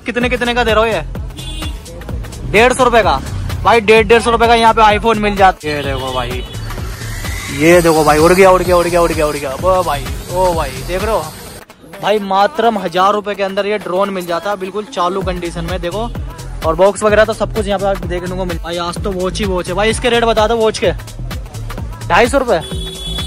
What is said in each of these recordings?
कितने कितने का दे रहे हो ये? डेढ़ सौ रुपए का। भाई, डेढ़ डेढ़ सौ रुपए का यहाँ पे आईफोन मिल जाता है देखो भाई। ये देखो भाई, उड़ गया उड़ गया उड़ गया उड़ गया उड़ गया। वो भाई, ओ भाई, देख रहे हो? भाई, मात्रम हज़ार रुपए के अंदर ये ड्रोन मिल जाता है बिल्कुल चालू कंडीशन में, देखो। और बॉक्स वगैरह तो सब कुछ यहाँ पे देखने को मिल भाई, आज तो वॉच ही वॉच है। भाई, इसके रेट बता दो वॉच के। ढाई सौ रुपए?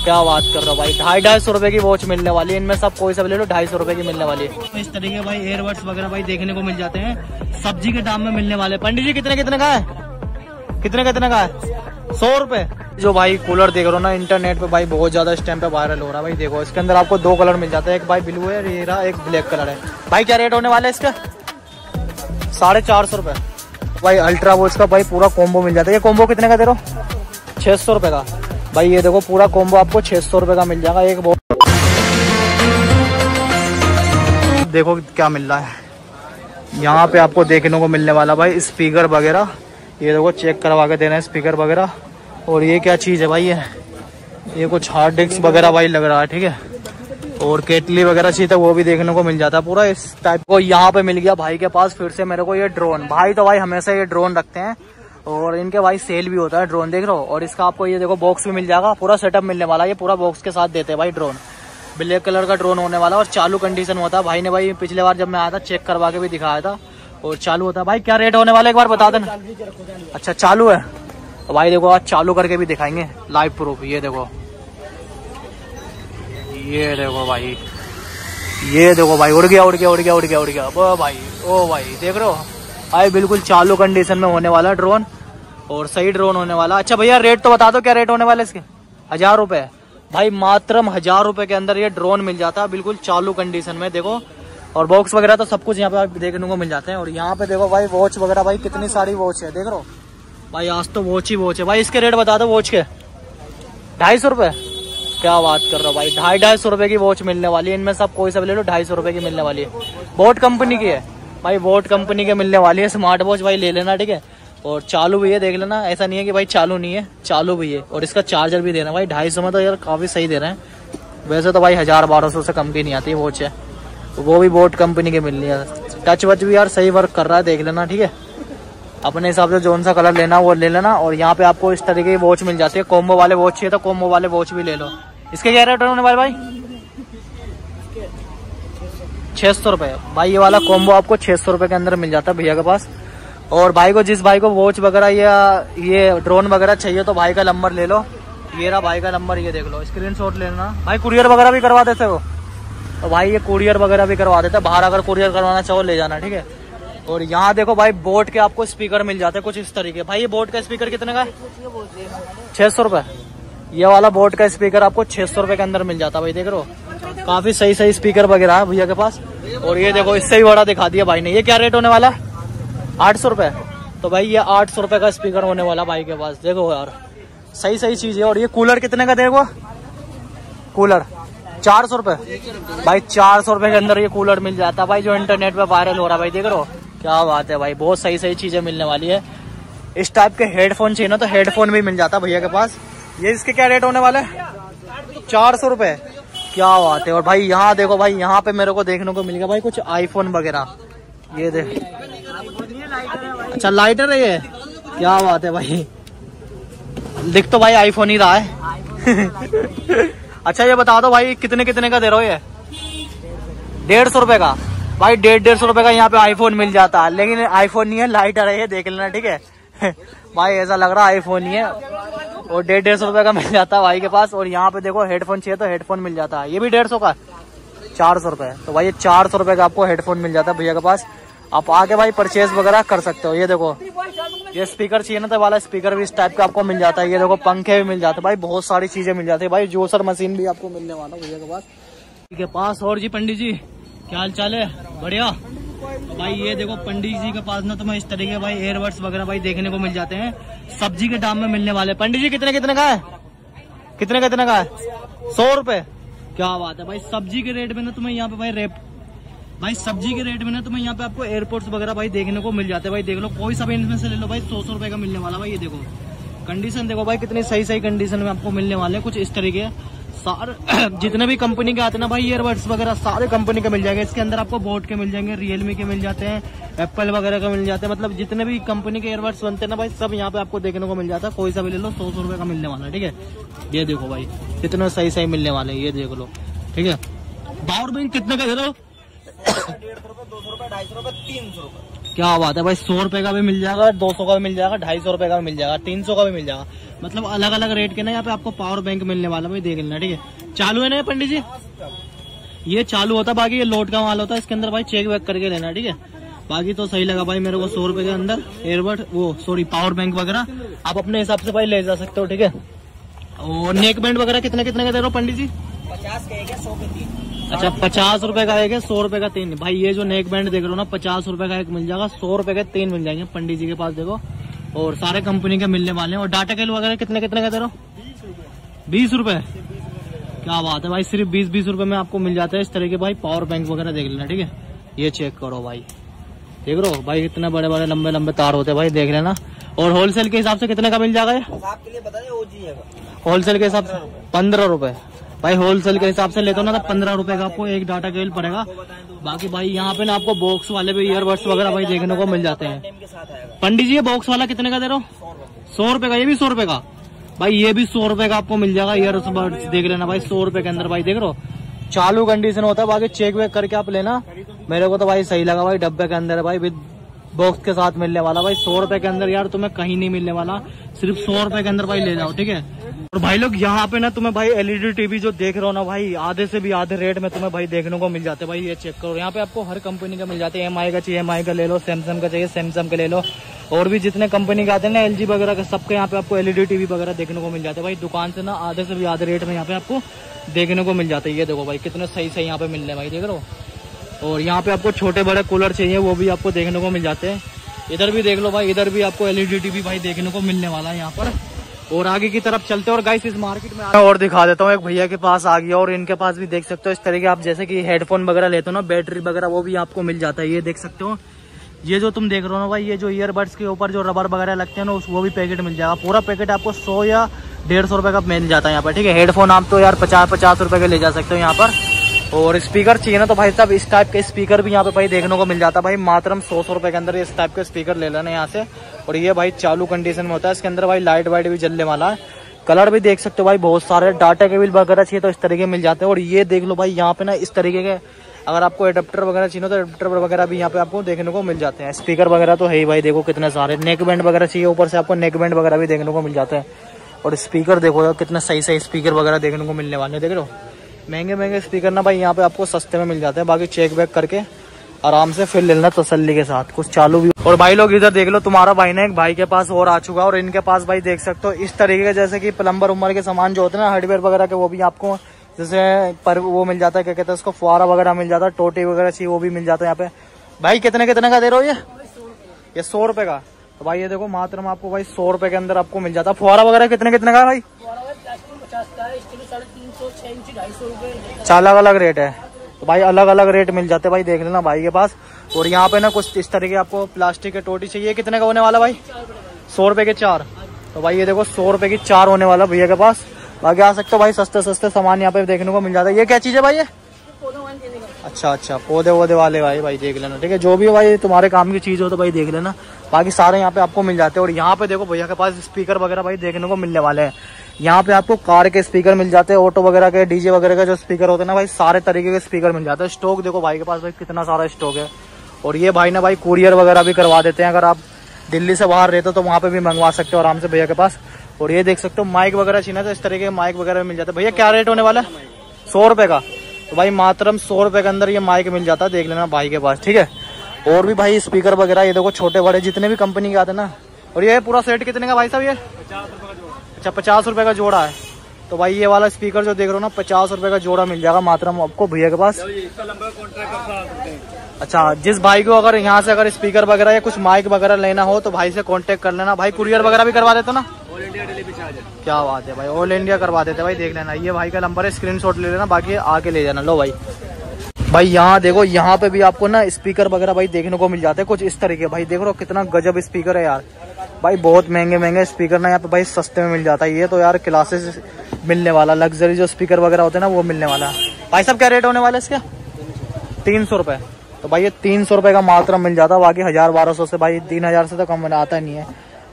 क्या बात कर रहा हो भाई? ढाई ढाई सौ रुपए की वॉच मिलने वाली है। इनमें सब कोई सब ले लो ढाई सौ रुपए की मिलने वाली है। इस तरीके भाई एयरबड्स वगैरह भाई देखने को मिल जाते हैं। सब्ज़ी के दाम में मिलने वाले। पंडित जी कितने कितने का है? कितने कितने का है? सौ रुपए। जो भाई कूलर देख रहे हो ना इंटरनेट पे भाई बहुत ज़्यादा इस टाइम पे वायरल हो रहा है भाई। देखो इसके अंदर आपको दो कलर मिल जाता है। एक भाई ब्लू है ये रहा एक ब्लैक कलर है। भाई क्या रेट होने वाला है इसका? साढ़े चार सौ रुपए। भाई अल्ट्रा वो इसका भाई पूरा कॉम्बो मिल जाता है। ये कॉम्बो कितने का दे रहे हो? छह सौ रुपए का। भाई, ये देखो पूरा कॉम्बो आपको छह सौ रुपए का मिल जाएगा, एक वो देखो क्या मिल रहा है। यहाँ पे आपको देखने को मिलने वाला भाई स्पीकर वगैरह। ये देखो चेक करवा के देना है स्पीकर वगैरह। और ये क्या चीज़ है भाई, ये? ये कुछ हार्ड डिस्क वगैरह भाई लग रहा है, ठीक है? और केटली वगैरह चाहिए तो वो भी देखने को मिल जाता है पूरा। इस टाइप को यहाँ पे मिल गया भाई के पास, फिर से मेरे को ये ड्रोन भाई तो भाई, हमेशा ये ड्रोन रखते हैं। और इनके भाई सेल भी होता है ड्रोन, देख रहे हो? और इसका आपको ये देखो बॉक्स भी मिल जाएगा, पूरा सेटअप मिलने वाला है। ये पूरा बॉक्स के साथ देते हैं भाई ड्रोन। ब्लैक कलर का ड्रोन होने वाला और चालू कंडीशन होता है भाई ने भाई पिछले बार जब मैं आया था चेक करवा के भी दिखाया था। और चालू होता है। भाई क्या रेट होने वाला एक बार बता देना। अच्छा चालू है। भाई देखो, आज चालू करके भी दिखाएँगे। लाइव प्रूफ ये देखो। ये देखो भाई। ये देखो भाई, उड़ गया उड़ गया उड़ गया उड़ गया उड़ गया। भाई, ओ भाई, देख रहे हो? भाई बिल्कुल चालू कंडीशन में होने वाला ड्रोन और सही ड्रोन होने वाला। अच्छा भैया रेट तो बता दो, क्या रेट होने वाला इसके? हज़ार रुपए भाई, मात्रम हज़ार रुपए के अंदर ये ड्रोन मिल जाता है, बिल्कुल चालू कंडीशन में, देखो। और बॉक्स वगैरह तो सब कुछ यहाँ पे देखने को मिल जाते हैं। और यहाँ पे देखो भाई वॉच वगैरह भाई, कितनी सारी वॉच है, देख हो? भाई, आज तो वॉच ही वॉच है। भाई, इसके रेट बता दो वॉच के। ढाई सौ रुपए? क्या बात कर रहा हो भाई, ढाई ढाई सौ रुपए की वॉच मिलने वाली है। इनमें सब कोई सब ले लो, ढाई सौ रुपए की मिलने वाली है। बोट कंपनी की है। भाई बोट कंपनी के मिलने वाली है स्मार्ट वॉच भाई ले लेना, ठीक है? और चालू भी है, देख लेना, ऐसा नहीं है कि भाई चालू नहीं है, चालू भी है। और इसका चार्जर भी देना, भाई, ढाई सौ में तो यार काफ़ी सही दे रहे हैं। वैसे तो भाई हज़ार बारह सौ से कम की नहीं आती वॉच है। वो भी बोट कंपनी के मिलनी है। टच वच भी यार सही वर्क कर रहा है, देख लेना, ठीक है? अपने हिसाब से जोन सा कलर लेना, वो ले लेना। और यहाँ पे आपको इस तरीके की वॉच मिल जाती है। कोम्बो वाले वॉच चाहिए तो कोम्बो वाले वॉच भी ले लो। इसके क्या रेट होने वाले भाई? छह सौ रुपए। भाई, ये वाला कॉम्बो आपको छह सौ रुपए के अंदर मिल जाता है भैया के पास। और भाई को, जिस भाई को वॉच वगैरह या ये ड्रोन वगैरह चाहिए तो भाई का नंबर ले लो। ये रहा भाई का नंबर ये देख लो। स्क्रीन शॉट लेना। भाई कुरियर वगैरह भी करवा देते हो? तो भाई, ये कुरियर वगैरह भी करवा देते बाहर अगर कुरियर करवाना चाहो, ले जाना, ठीक है? और यहाँ देखो भाई बोट के आपको स्पीकर मिल जाते हैं कुछ इस तरीके। भाई, ये बोट का स्पीकर कितने का छह सौ रुपए। ये वाला बोट का स्पीकर आपको छह सौ रुपए के अंदर मिल जाता भाई, देख रहे हो? काफ़ी सही सही स्पीकर वगैरह है भैया के पास। और ये देखो, इससे ही बड़ा दिखा दिया भाई ने। ये क्या रेट होने वाला है? आठ सौ रुपए। तो भाई, ये आठ सौ रुपए का स्पीकर होने वाला भाई के पास। देखो यार, सही सही चीज़ है। और ये कूलर कितने का देखो? कूलर चार सौ रुपए। भाई, चार सौ रुपए के अंदर ये कूलर मिल जाता। है भाई, जो इंटरनेट पे वायरल हो रहा है, भाई, देख रहे हो? क्या बात है भाई, बहुत सही सही चीज़ें मिलने वाली है। इस टाइप के हेडफोन चाहिए ना तो हेडफोन भी मिल जाता है भैया के पास। ये इसके क्या रेट होने वाले चार सौ रुपए। क्या बात है। और भाई यहाँ देखो, भाई यहाँ पे मेरे को देखने को मिलेगा भाई कुछ आईफोन वगैरह। ये देख। अच्छा लाइटर है ये? क्या बात है भाई। दिख तो भाई आईफोन ही रहा है। अच्छा ये बता दो भाई, कितने कितने का दे रहे हो ये? डेढ़ सौ रुपए का। भाई, डेढ़ डेढ़ सौ रुपए का यहाँ पे आईफोन मिल जाता है। लेकिन आईफोन नहीं है लाइटर है, ये देख लेना, ठीक है। भाई, ऐसा लग रहा है आईफोन ही है। और डेढ़ डेढ़ सौ रुपए का मिल जाता है भाई के पास, और यहाँ पे देखो हेडफोन चाहिए तो हेडफोन मिल जाता है। ये भी डेढ़ सौ का? चार सौ रुपए। तो भाई ये चार सौ रुपए का आपको हेडफोन मिल जाता है भैया के पास। आप आके भाई परचेज वगैरह कर सकते हो। ये देखो, ये स्पीकर चाहिए ना तो वाला स्पीकर भी इस टाइप का आपको मिल जाता है। ये देखो, पंखे भी मिल जाते हैं भाई, बहुत सारी चीज़ें मिल जाती है भाई। जोसर मशीन भी आपको मिलने वाला भैया के पास। के पास और जी पंडित जी, क्या हाल चाल है? बढ़िया। भाई, ये देखो पंडित जी के पास ना तुम्हें इस तरीके भाई एयरबड्स वगैरह भाई देखने को मिल जाते हैं। सब्ज़ी के दाम में मिलने वाले। पंडित जी, कितने कितने का है? कितने कितने का है? सौ रुपए। क्या बात है भाई, सब्ज़ी के रेट में ना तुम्हें यहाँ पे भाई रेप भाई, सब्ज़ी के रेट में ना तुम्हें यहाँ पे आपको एयरपोर्ट्स वगैरह भाई देखने को मिल जाते हैं। भाई, देख लो, कोई सा भी इनमें से ले लो भाई, सौ सौ रुपए का मिलने वाला भाई, ये देखो। कंडीशन देखो भाई, कितनी सही सही कंडीशन में आपको मिलने वाले कुछ इस तरीके। सारे, जितने भी कंपनी के आते ना भाई ईयरबड्स वगैरह, सारे कंपनी के मिल जाएँगे। इसके अंदर आपको बोट के मिल जाएँगे रियलमी के मिल जाते हैं एप्पल वगैरह के मिल जाते हैं। मतलब जितने भी कंपनी के ईयरबड्स बनते हैं ना भाई, सब यहाँ पे आपको देखने को मिल जाता है। कोई सा भी ले लो, सौ सौ का मिलने वाला है, ठीक है? ये देखो भाई, कितने सही सही मिलने वाले ये देख लो, ठीक है? पावर बैंक कितने का दे रहे हो डेढ़ सौ रुपए, दो सौ रुपए, ढाई सौ रुपए, तीन सौ रुपए। क्या बात है भाई, सौ रुपए का भी मिल जाएगा, दो सौ का भी मिल जाएगा, ढाई सौ रुपए का भी मिल जाएगा, तीन सौ का भी मिल जाएगा। मतलब अलग अलग रेट के ना यहाँ पे आपको पावर बैंक मिलने वाला भाई, देख लेना, ठीक है? चालू है ना पंडित जी? ये चालू होता, बाकी ये लोट का माल होता है इसके अंदर भाई चेक वेक करके लेना, ठीक है? बाकी तो सही लगा भाई मेरे को सौ रुपए के अंदर एयरबड वो सॉरी पावर बैंक वगैरह, आप अपने हिसाब से भाई ले जा सकते हो, ठीक है? और नेक बैंड वगैरह कितने कितने का दे रहे हो पंडित जी? पचास के सौ के तीन अच्छा पचास रुपए का एक है सौ रुपए का तीन। भाई ये जो नेक बैंड देख रहे हो ना पचास रुपए का एक मिल जाएगा सौ रुपए के तीन मिल जाएँगे पंडित जी के पास देखो। और सारे कंपनी के मिलने वाले हैं। और डाटा केल वगैरह कितने कितने का दे रहे हो? बीस रुपए। क्या बात है भाई सिर्फ़ बीस बीस रुपए में आपको मिल जाता है। इस तरह के भाई पावर बैंक वगैरह देख लेना ठीक है? ये चेक करो भाई। देख रहे हो? भाई इतने बड़े बड़े लंबे लंबे तार होते हैं भाई देख लेना। और होलसेल के हिसाब से कितने का मिल जाएगा ये? आपके लिए बता दें होलसेल के हिसाब से पंद्रह रुपए। भाई होलसेल के हिसाब से लेते हो ना तो पंद्रह रुपए का आपको एक डाटा केबल पड़ेगा। बाकी भाई, यहाँ पे ना आपको बॉक्स वाले भी ईयरबड्स वगैरह भाई देखने को मिल जाते हैं। पंडित जी, ये बॉक्स वाला कितने का दे रहे हो? सौ रुपए का, ये भी सौ रुपए का। भाई, ये भी सौ रुपए का आपको मिल जाएगा ईयरबड्स देख लेना भाई, सौ रुपए के अंदर भाई, देख हो? चालू कंडीशन होता है, बाकी चेक वेक करके आप लेना। मेरे को तो भाई सही लगा भाई, डब्बे के अंदर भाई विद बॉक्स के साथ मिलने वाला। भाई, सौ रुपए के अंदर यार, तुम्हें कहीं नहीं मिलने वाला। सिर्फ़ सौ रुपए के अंदर भाई ले जाओ, ठीक है? और भाई लोग, यहाँ पे ना तुम्हें भाई एलईडी टीवी जो देख रहे हो ना भाई, आधे से भी आधे रेट में तुम्हें भाई देखने को मिल जाते हैं भाई, ये चेक करो। यहाँ पे आपको हर कंपनी का मिल जाते हैं एम का चाहिए एमआई का ले लो सैमसंग का चाहिए सैमसंग का ले लो। और भी जितने कंपनी के आते हैं ना एल वगैरह का, सबके यहाँ पे आपको एलईडी टीवी वगैरह देखने को मिल जाते हैं। भाई, दुकान से ना आधे से भी आधे रेट में यहाँ पे आपको देखने को मिल जाते हैं। ये देखो भाई, कितने सही सही यहाँ पे मिलने भाई, देख रहे हो? और यहाँ पे आपको छोटे बड़े कूलर चाहिए, वो भी आपको देखने को मिल जाते हैं। इधर भी देख लो भाई, इधर भी आपको एलईडी टीवी भाई देखने को मिलने वाला है यहाँ पर। और आगे की तरफ़ चलते हैं और गाइस इस मार्केट में और दिखा देता हूँ, एक भैया के पास आ गया और इनके पास भी देख सकते हो, इस तरीके आप जैसे कि हेडफोन वगैरह लेते हो ना बैटरी वगैरह, वो भी आपको मिल जाता है, ये देख सकते हो। ये जो तुम देख रहे हो ना भाई, ये जो ईयरबड्स के ऊपर जो रबर वगैरह लगते हैं ना, उस वो भी पैकेट मिल जाएगा। पूरा पैकेट आपको सौ या डेढ़ सौ का मिल जाता है यहाँ पर, ठीक है? हेडफोन आप तो यार पचास पचास रुपए के ले जा सकते हो यहाँ पर। और स्पीकर चाहिए ना तो भाई साहब, इस टाइप के स्पीकर भी यहाँ पे भाई देखने को मिल जाता है। भाई मात्र सौ सौ रुपए के अंदर इस टाइप के स्पीकर ले लेना यहाँ से। और ये भाई चालू कंडीशन में होता है। इसके अंदर भाई लाइट वाइट भी जलने वाला। है कलर भी देख सकते हो भाई, बहुत सारे डाटा केबल वगैरह चाहिए तो इस तरीके मिल जाते हैं। और ये देख लो भाई, यहाँ पे ना इस तरीके के, अगर आपको एडेप्टर वगैरह चाहिए तो एडेप्टर वगैरह भी यहाँ पे आपको देखने को मिल जाते हैं। स्पीकर वगैरह तो है ही भाई, देखो कितने सारे। नेक बैंड वगैरह चाहिए, ऊपर से आपको नेक बैंड वगैरह भी देखने को मिल जाते हैं। और स्पीकर देखो कितने सही सही स्पीकर वगैरह देखने को मिलने वाले हैं, देख लो महँगे महँगे स्पीकर ना भाई यहाँ पे आपको सस्ते में मिल जाते हैं। बाकी चेक बैक करके आराम से फिर लेना तसल्ली के साथ कुछ चालू भी। और भाई लोग इधर देख लो तुम्हारा भाई ना एक भाई के पास और आ चुका और इनके पास भाई देख सकते हो इस तरीके के जैसे कि प्लम्बर उम्बर के सामान जो होते हैं ना हार्डवेयर वगैरह के वो भी आपको जैसे पर वो मिल जाता है क्या कहते हैं उसको फुआरा वगैरह मिल जाता है टोटी वगैरह चाहिए वो भी मिल जाता है यहाँ पे। भाई कितने कितने का दे रहे हो ये? ये सौ रुपए का। तो भाई ये देखो मात्र में आपको भाई सौ रुपए के अंदर आपको मिल जाता है। फुआरा वगैरह कितने कितने का है भाई? अलग अलग रेट है। तो भाई अलग अलग रेट मिल जाते भाई, देख लेना भाई के पास। और यहाँ पे ना कुछ इस तरह के आपको प्लास्टिक के टोटी चाहिए। कितने का होने वाला भाई? सौ रुपए के चार। तो भाई ये देखो, सौ रुपए की चार होने वाला भैया के पास। बाकी आ सकते हो भाई सस्ते सस्ते सामान यहाँ पे देखने को मिल जाता है। ये क्या चीज़ है भाई ये? अच्छा अच्छा पौधे वौधे वाले भाई भाई देख लेना, ठीक है? जो भी भाई, तुम्हारे काम की चीज़ हो तो भाई देख लेना। बाकी सारे यहाँ पे आपको मिल जाते हैं। और यहाँ पे देखो, भैया के पास स्पीकर वगैरह भाई देखने को मिलने वाले हैं। यहाँ पे आपको कार के स्पीकर मिल जाते हैं ऑटो वगैरह के डीजे वगैरह के जो स्पीकर होते हैं ना भाई, सारे तरीके के स्पीकर मिल जाते हैं। स्टॉक देखो भाई के पास भाई कितना सारा स्टॉक है। और ये भाई ना भाई कुरियर वगैरह भी करवा देते हैं। अगर आप दिल्ली से बाहर रहते हो तो वहाँ पे भी मंगवा सकते हो आराम से भैया के पास। और ये देख सकते हो माइक वगैरह छीना तो इस तरीके के माइक वगैरह मिल जाते हैं। भैया, क्या रेट होने वाला है? सौ रुपए का। तो भाई मात्रम सौ रुपए के अंदर ये माइक मिल जाता है, देख लेना भाई के पास, ठीक है? और भी भाई स्पीकर वगैरह, ये देखो छोटे बड़े जितने भी कंपनी के आते ना। और ये पूरा सेट कितने का भाई साहब ये? अच्छा पचास रुपए का जोड़ा है। तो भाई ये वाला स्पीकर जो देख रहे हो ना पचास रुपए का जोड़ा मिल जाएगा मात्रा में आपको भैया के पास। अच्छा जिस भाई को अगर यहाँ से अगर स्पीकर वगैरह या कुछ माइक वगैरह लेना हो तो भाई से कांटेक्ट कर लेना। भाई कुरियर वगैरह भी करवा देते ना? ऑल इंडिया डिलीवरी चार्ज क्या बात है भाई ऑल इंडिया करवा देते भाई देख लेना। ये भाई का नंबर है स्क्रीनशॉट ले लेना बाकी आके ले जाना। लो भाई। भाई यहाँ देखो यहाँ पे भी आपको ना स्पीकर वगैरह भाई देखने को मिल जाते हैं। कुछ इस तरीके भाई देख लो कितना गजब स्पीकर है यार। भाई, बहुत महँगे महँगे स्पीकर ना यहाँ पे भाई सस्ते में मिल जाता है। ये तो यार क्लासेस मिलने वाला लग्जरी जो स्पीकर वगैरह होते हैं ना, वो मिलने वाला। भाई साहब, क्या रेट होने वाला है इसका? तीन सौ रुपये तो भाई, ये तीन सौ रुपये का मात्रा मिल जाता है बाकी हज़ार बारह सौ से भाई तीन हज़ार से तो कम आता नहीं है।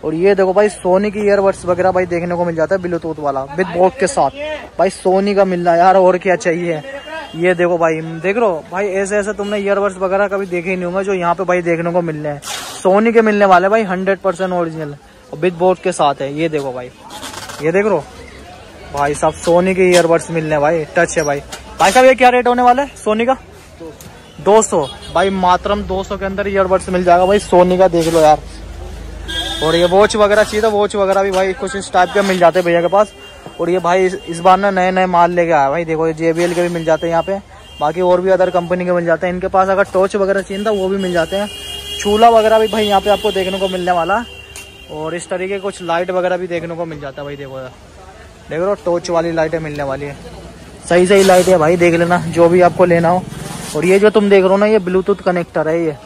और ये देखो भाई सोनी की ईयरबड्स वगैरह भाई देखने को मिल जाता है ब्लूटूथ वाला विद बॉक्स के साथ। भाई सोनी का मिलना यार, और क्या चाहिए? ये देखो भाई, देख लो भाई ऐसे ऐसे तुमने ईयरबड्स वगैरह कभी देखे ही नहीं होंगे, जो यहाँ पे भाई देखने को मिल रहे हैं। सोनी के मिलने वाले भाई हंड्रेड परसेंट ओरिजिनल और विद बोर्ड के साथ है, ये देखो भाई। ये देख लो भाई साहब, सोनी के ईयरबड्स मिलने भाई टच है भाई। भाई साहब, ये क्या रेट होने वाला है, सोनी का? 200 भाई, मात्रम 200 के अंदर ईयरबड्स मिल जाएगा भाई, सोनी का देख लो यार। और ये वॉच वगैरह चाहिए तो वॉच वगैरह भी भाई, कुछ इस टाइप के मिल जाते भैया के पास। और ये भाई, इस बार ना नए नए माल लेके आया भाई, देखो जेबीएल के भी मिल जाते हैं यहाँ पे। बाकी और भी अदर कंपनी के मिल जाते हैं। इनके पास अगर टॉर्च वगैरह चाहिए था वो भी मिल जाते हैं। चूल्हा वगैरह भी भाई यहाँ पे आपको देखने को मिलने वाला। और इस तरीके कुछ लाइट वगैरह भी देखने को मिल जाता है भाई, देखो देख लो टॉर्च वाली लाइटें मिलने वाली है। सही सही लाइट है भाई, देख लेना, जो भी आपको लेना हो। और ये जो तुम देख रहे हो ना, ये ब्लूटूथ कनेक्टर है ये।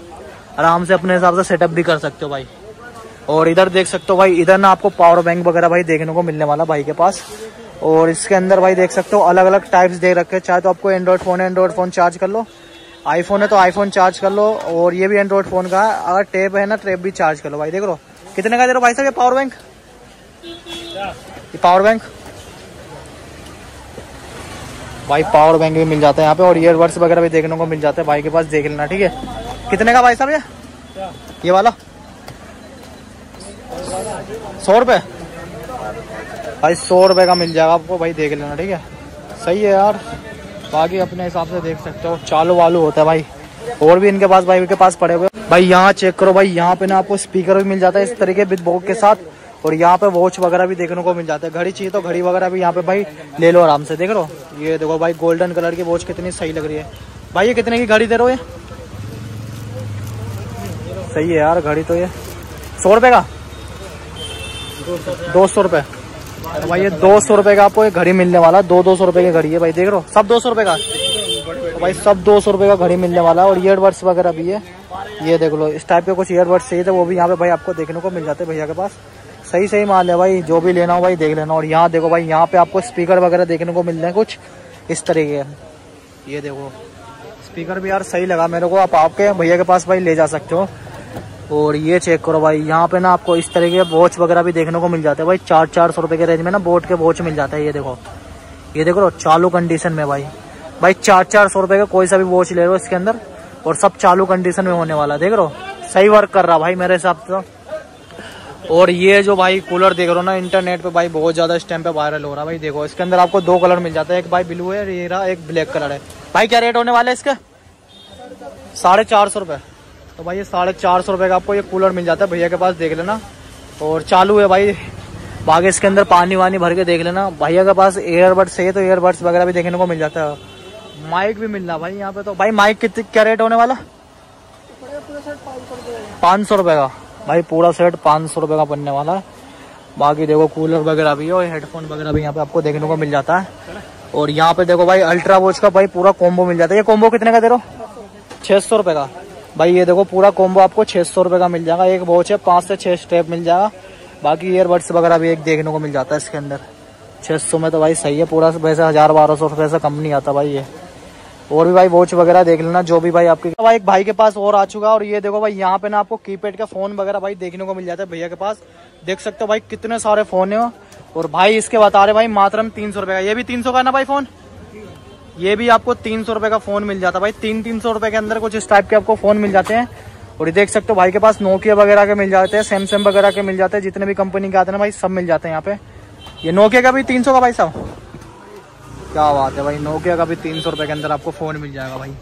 आराम से अपने हिसाब से सेटअप भी कर सकते हो भाई। और इधर देख सकते हो भाई, इधर ना आपको पावर बैंक वगैरह भाई देखने को मिलने वाला भाई के पास। और इसके अंदर भाई देख सकते हो अलग अलग टाइप्स दे रखे चाहे तो आपको android phone android phone charge कर लो। आईफोन है तो आईफोन चार्ज कर लो और ये भी एंड्रॉइड फ़ोन का अगर टेप है ना टेप भी चार्ज कर लो भाई। देख लो। कितने का दे रहे हो भाई साहब ये पावर बैंक ये पावर बैंक भाई पावर बैंक भी मिल जाता है यहाँ पे और ईयरबड्स वगैरह भी देखने को मिल जाते हैं भाई के पास, देख लेना, ठीक है? कितने का भाई साहब ये? ये वाला? सौ रुपये भाई सौ रुपये का मिल जाएगा आपको, भाई देख लेना, ठीक है? सही है यार। बाकी अपने हिसाब से देख सकते हो। चालू वालू होता है भाई। और भी इनके पास भाई के पास पड़े हुए भाई, यहाँ चेक करो भाई। यहाँ पे ना आपको स्पीकर भी मिल जाता है इस तरीके विद बॉक के साथ। और यहाँ पे वॉच वगैरह भी देखने को मिल जाता है। घड़ी चाहिए तो घड़ी वगैरह भी यहाँ पे भाई ले लो आराम से। देख लो ये देखो भाई गोल्डन कलर की वॉच कितनी सही लग रही है। भाई, ये कितने की घड़ी दे रहे हो ये? सही है यार, घड़ी तो ये। सौ रुपये का? दो सौ रुपए। तो भाई ये दो सौ रुपए का आपको ये घड़ी मिलने वाला दो दो सौ रुपए की घड़ी है भाई, देख रहे सब दो सौ रुपए का? तो भाई सब दो सौ रुपए का घड़ी मिलने वाला है और ईयरबड्स वगैरह भी है। ये देख लो, इस टाइप के कुछ ईयरबड्स चाहिए थे, वो भी यहाँ पे भाई आपको देखने को मिल जाते भैया के पास। सही सही माल है भाई, जो भी लेना हो भाई देख लेना। और यहाँ देखो भाई, यहाँ पे आपको स्पीकर वगैरह देखने को मिल रहे हैं कुछ इस तरीके ये देखो स्पीकर भी यार सही लगा मेरे को। आप आपके भैया के पास भाई ले जा सकते हो। और ये चेक करो भाई, यहाँ पे ना आपको इस तरह के वॉच वगैरह भी देखने को मिल जाते हैं भाई। चार चार सौ रुपए के रेंज में ना बोट के वॉच मिल जाता है, ये देखो। ये देखो, चालू कंडीशन में भाई। भाई, चार चार सौ रुपए का कोई सा भी वॉच ले लो इसके अंदर, और सब चालू कंडीशन में होने वाला देख लो सही वर्क कर रहा भाई मेरे हिसाब से और ये जो भाई कूलर देख रहे हो ना इंटरनेट पे भाई बहुत ज़्यादा इस टाइम पे वायरल हो रहा है भाई, देखो। इसके अंदर आपको दो कलर मिल जाता है, एक भाई ब्लू है ये रहा एक ब्लैक कलर है। भाई, क्या रेट होने वाला है इसका? साढ़े चार सौ रुपए। तो भाई ये साढ़े चार सौ रुपए का आपको ये कूलर मिल जाता है। भैया के पास देख लेना। और चालू है भाई। बाकी इसके अंदर पानी वानी भर के देख लेना। भैया के पास एयरबड्स है तो एयरबड्स वगैरह भी देखने को मिल जाता है। माइक भी मिलना भाई यहाँ पे तो। भाई माइक कितने क्या रेट होने वाला? पाँच सौ रुपए का। भाई पूरा सेट पाँच सौ रुपए का बनने वाला है। बाकी देखो कूलर वगैरह भी और हेडफोन वगैरह भी यहाँ पे आपको देखने को मिल जाता है। और यहाँ पे देखो भाई अल्ट्रा वॉच का भाई पूरा कॉम्बो मिल जाता है। ये कॉम्बो कितने का दे रहे छह सौ रुपए का। भाई, ये देखो, पूरा कॉम्बो आपको छह सौ रुपए का मिल जाएगा। एक वॉच है, पाँच से छह स्टेप मिल जाएगा। बाकी ईयरबड्स वगैरह भी एक देखने को मिल जाता है इसके अंदर। छह सौ में तो भाई सही है, पूरा वैसे हज़ार बारह सौ रुपये से कम नहीं आता भाई ये। और भी भाई वॉच वगैरह देख लेना, जो भी भाई आपके भाई एक भाई के पास और आ चुका और ये देखो भाई, यहाँ पे ना आपको कीपैड का फ़ोन वगैरह भाई देखने को मिल जाता है भैया के पास। देख सकते हो भाई, कितने सारे फ़ोन है। और भाई, इसके बता रहे भाई, मात्र तीन सौ का। ये भी तीन सौ का ना भाई फ़ोन ये भी आपको तीन सौ रुपए का फ़ोन मिल जाता है भाई। तीन तीन सौ रुपए के अंदर कुछ इस टाइप के आपको फ़ोन मिल जाते हैं। और ये देख सकते हो भाई के पास नोकिया वगैरह के मिल जाते हैं सैमसंग वगैरह के मिल जाते हैं, जितने भी कंपनी के आते हैं भाई, सब मिल जाते हैं यहाँ पे। ये नोकिया का भी तीन सौ का भाई साहब। क्या बात है भाई नोकिया का भी तीन सौ के अंदर आपको फ़ोन मिल जाएगा भाई।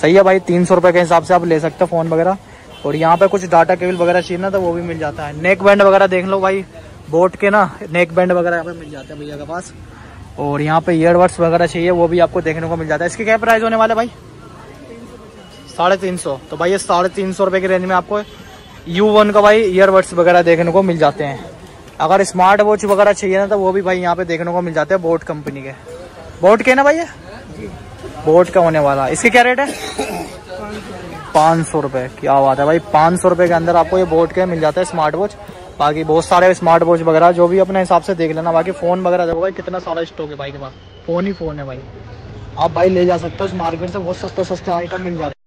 सही है भाई, तीन सौ के हिसाब से आप ले सकते हो फ़ोन वगैरह। और यहाँ पे कुछ डाटा केबल वगैरह चाहिए ना तो वो भी मिल जाता है। नेक बैंड वगैरह देख लो भाई, बोट के ना नेक बैंड वगैरह यहाँ पे मिल जाते हैं भैया के पास। और यहाँ पे ईयरबड्स वगैरह चाहिए वो भी आपको देखने को मिल जाता है। इसके क्या प्राइस होने वाले भाई? साढ़े तीन सौ। तो भाई ये साढ़े तीन सौ रुपए की रेंज में आपको यू वन का भाई ईयरबड्स वगैरह देखने को मिल जाते हैं। अगर स्मार्ट वॉच वगैरह चाहिए ना तो वो भी भाई यहाँ पे देखने को मिल जाते हैं बोट कंपनी के। बोट के ना भाई बोट का होने वाला। इसके क्या रेट है? पाँच सौ। रुपए। क्या बात है भाई पाँच सौ रुपए के अंदर आपको ये बोट के मिल जाता है स्मार्ट वॉच बाकी बहुत सारे स्मार्ट वॉच वगैरह, जो भी अपने हिसाब से देख लेना, बाकी फ़ोन वगैरह देखो भाई, कितना सारा स्टॉक है भाई के पास। फ़ोन ही फ़ोन है भाई। आप भाई ले जा सकते हो, इस मार्केट से बहुत सस्ते सस्ते आइटम मिल जाते हैं।